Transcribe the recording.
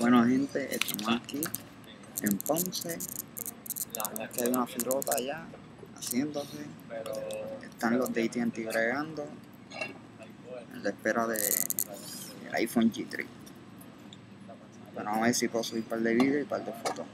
Bueno gente, estamos aquí en Ponce. Vemos que hay una filota allá haciéndose. Están los de AT&T bregando en la espera de el iPhone G3. Bueno, vamos a ver si puedo subir un par de vídeos y un par de fotos.